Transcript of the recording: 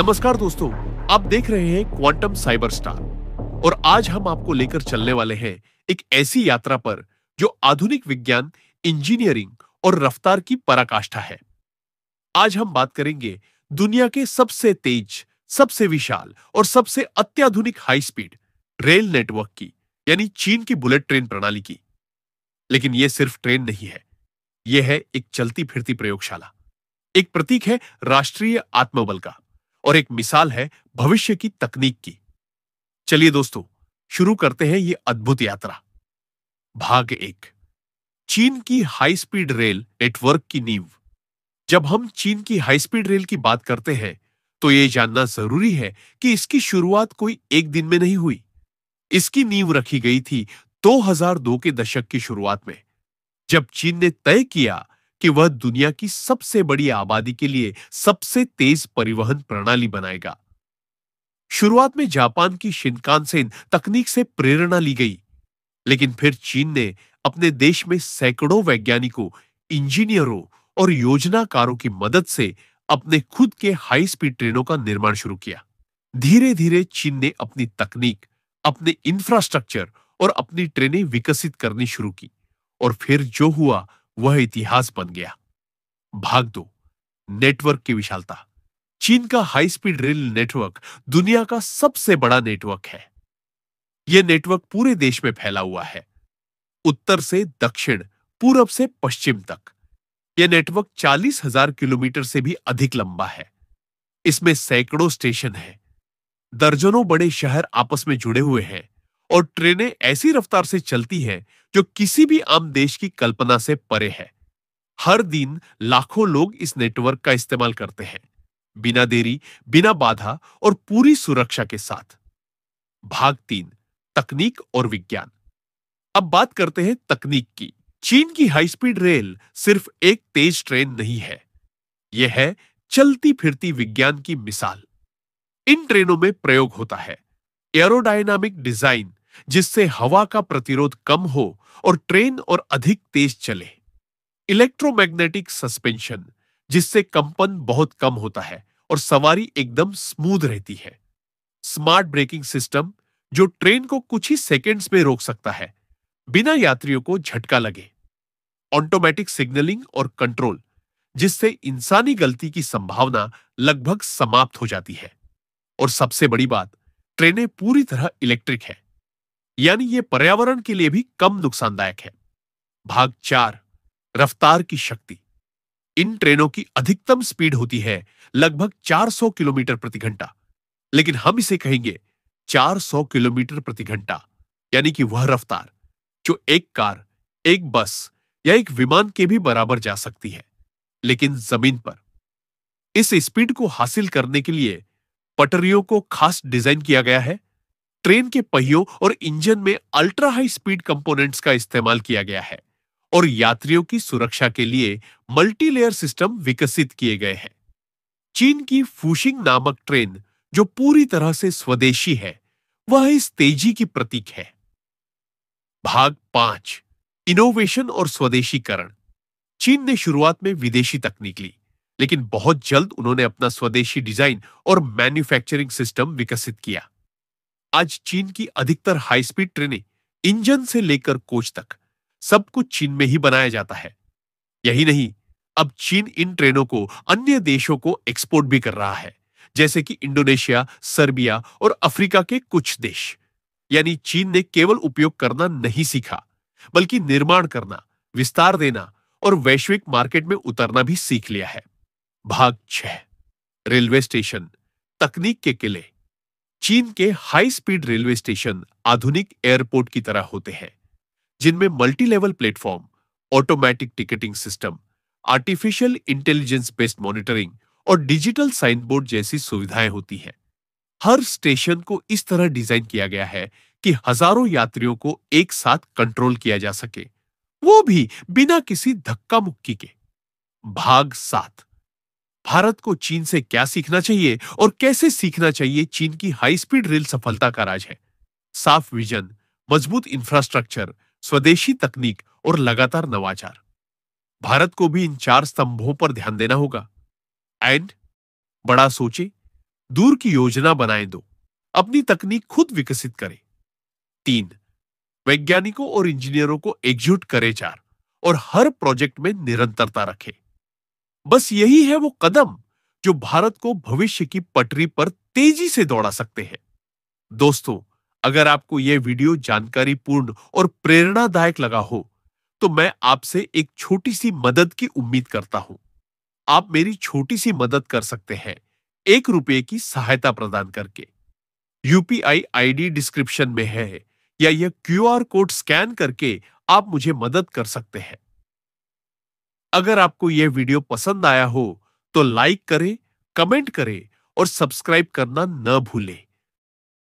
नमस्कार दोस्तों, आप देख रहे हैं क्वांटम साइबर स्टार और आज हम आपको लेकर चलने वाले हैं एक ऐसी यात्रा पर जो आधुनिक विज्ञान इंजीनियरिंग और रफ्तार की पराकाष्ठा है। आज हम बात करेंगे दुनिया के सबसे तेज, सबसे विशाल और सबसे अत्याधुनिक हाई स्पीड रेल नेटवर्क की, यानी चीन की बुलेट ट्रेन प्रणाली की। लेकिन यह सिर्फ़ ट्रेन नहीं है यह है एक चलती फिरती प्रयोगशाला। एक प्रतीक है राष्ट्रीय आत्मबल का। और एक मिसाल है भविष्य की तकनीक की। चलिए दोस्तों, शुरू करते हैं ये अद्भुत यात्रा। भाग एक। चीन की हाई स्पीड रेल नेटवर्क की नींव। जब हम चीन की हाई स्पीड रेल की बात करते हैं तो यह जानना ज़रूरी है कि इसकी शुरुआत कोई एक दिन में नहीं हुई। इसकी नींव रखी गई थी 2002 के दशक की शुरुआत में, जब चीन ने तय किया कि वह दुनिया की सबसे बड़ी आबादी के लिए सबसे तेज परिवहन प्रणाली बनाएगा। शुरुआत में जापान की शिनकानसेन तकनीक से प्रेरणा ली गई, लेकिन फिर चीन ने अपने देश में सैकड़ों वैज्ञानिकों, इंजीनियरों और योजनाकारों की मदद से अपने खुद के हाई स्पीड ट्रेनों का निर्माण शुरू किया। धीरे धीरे चीन ने अपनी तकनीक, अपने इंफ्रास्ट्रक्चर और अपनी ट्रेनें विकसित करनी शुरू की और फिर जो हुआ वह इतिहास बन गया। भाग दो, नेटवर्क की विशालता। चीन का हाई स्पीड रेल नेटवर्क दुनिया का सबसे बड़ा नेटवर्क है। यह नेटवर्क पूरे देश में फैला हुआ है। उत्तर से दक्षिण, पूरब से पश्चिम तक। यह नेटवर्क चालीस हज़ार किलोमीटर से भी अधिक लंबा है। इसमें सैकड़ों स्टेशन है। दर्जनों बड़े शहर आपस में जुड़े हुए हैं। और ट्रेनें ऐसी रफ्तार से चलती हैं जो किसी भी आम देश की कल्पना से परे है। हर दिन लाखों लोग इस नेटवर्क का इस्तेमाल करते हैं, बिना देरी, बिना बाधा और पूरी सुरक्षा के साथ। भाग तीन, तकनीक और विज्ञान। अब बात करते हैं तकनीक की। चीन की हाई स्पीड रेल सिर्फ़ एक तेज ट्रेन नहीं है। यह है चलती फिरती विज्ञान की मिसाल। इन ट्रेनों में प्रयोग होता है। एरोडायनामिक डिज़ाइन जिससे हवा का प्रतिरोध कम हो और ट्रेन और अधिक तेज चले। इलेक्ट्रोमैग्नेटिक सस्पेंशन, जिससे कंपन बहुत कम होता है और सवारी एकदम स्मूथ रहती है। स्मार्ट ब्रेकिंग सिस्टम, जो ट्रेन को कुछ ही सेकेंड्स में रोक सकता है, बिना यात्रियों को झटका लगे। ऑटोमेटिक सिग्नलिंग और कंट्रोल, जिससे इंसानी गलती की संभावना लगभग समाप्त हो जाती है। और सबसे बड़ी बात, ट्रेनें पूरी तरह इलेक्ट्रिक है। यानी ये पर्यावरण के लिए भी कम नुकसानदायक है। भाग चार, रफ्तार की शक्ति। इन ट्रेनों की अधिकतम स्पीड होती है लगभग 400 किलोमीटर प्रति घंटा, लेकिन हम इसे कहेंगे 400 किलोमीटर प्रति घंटा, यानी कि वह रफ्तार, जो एक कार, एक बस या एक विमान के भी बराबर जा सकती है, लेकिन ज़मीन पर। इस स्पीड को हासिल करने के लिए पटरियों को खास डिज़ाइन किया गया है ट्रेन के पहियों और इंजन में अल्ट्रा हाई स्पीड कंपोनेंट्स का इस्तेमाल किया गया है और यात्रियों की सुरक्षा के लिए मल्टी लेयर सिस्टम विकसित किए गए हैं। चीन की फूशिंग नामक ट्रेन, जो पूरी तरह से स्वदेशी है, वह इस तेज़ी की प्रतीक है। भाग पाँच, इनोवेशन और स्वदेशीकरण। चीन ने शुरुआत में विदेशी तकनीक ली, लेकिन बहुत जल्द उन्होंने अपना स्वदेशी डिज़ाइन और मैन्युफैक्चरिंग सिस्टम विकसित किया। आज चीन की अधिकतर हाई स्पीड ट्रेनें इंजन से लेकर कोच तक सब कुछ चीन में ही बनाया जाता है। यही नहीं, अब चीन इन ट्रेनों को अन्य देशों को एक्सपोर्ट भी कर रहा है, जैसे कि इंडोनेशिया, सर्बिया और अफ्रीका के कुछ देश। यानी चीन ने केवल उपयोग करना नहीं सीखा, बल्कि निर्माण करना, विस्तार देना और वैश्विक मार्केट में उतरना भी सीख लिया है। भाग छह, रेलवे स्टेशन, तकनीक के किले। चीन के हाई स्पीड रेलवे स्टेशन आधुनिक एयरपोर्ट की तरह होते हैं, जिनमें multi level platform automatic ticketing system artificial intelligence based monitoring और डिजिटल साइन बोर्ड जैसी सुविधाएँ होती हैं। हर स्टेशन को इस तरह डिज़ाइन किया गया है कि हज़ारों यात्रियों को एक साथ कंट्रोल किया जा सके, वो भी बिना किसी धक्का मुक्की के। भाग सात। भारत को चीन से क्या सीखना चाहिए और कैसे सीखना चाहिए चीन की हाई स्पीड रेल सफलता का राज है? साफ़ विजन, मज़बूत इंफ्रास्ट्रक्चर स्वदेशी तकनीक और लगातार नवाचार। भारत को भी इन चार स्तंभों पर ध्यान देना होगा। एंड बड़ा सोचे, दूर की योजना बनाए दो। अपनी तकनीक खुद विकसित करें। तीन, वैज्ञानिकों और इंजीनियरों को एकजुट करे चार और हर प्रोजेक्ट में निरंतरता रखे। बस यही है वो कदम जो भारत को भविष्य की पटरी पर तेज़ी से दौड़ा सकते हैं। दोस्तों, अगर आपको यह वीडियो जानकारी पूर्ण और प्रेरणादायक लगा हो तो मैं आपसे एक छोटी सी मदद की उम्मीद करता हूँ। आप मेरी छोटी सी मदद कर सकते हैं, एक रुपये की सहायता प्रदान करके। यूपीआई आईडी डिस्क्रिप्शन में है, या यह क्यूआर कोड स्कैन करके आप मुझे मदद कर सकते हैं। अगर आपको यह वीडियो पसंद आया हो तो लाइक करें, कमेंट करें और सब्सक्राइब करना न भूलें।